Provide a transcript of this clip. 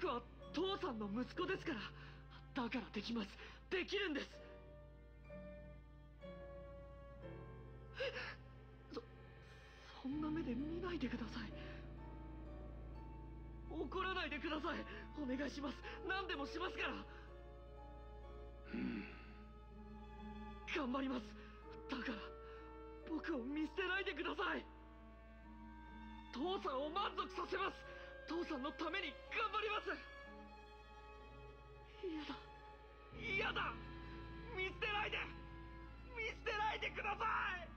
僕は父さんの息子ですからだからできます。できるんです。そそんな目で見ないでください。怒らないでください。お願いします。何でもしますから。頑張ります。だから僕を見捨てないでください。父さんを満足させます。父さんのために頑ないで見捨てないでください！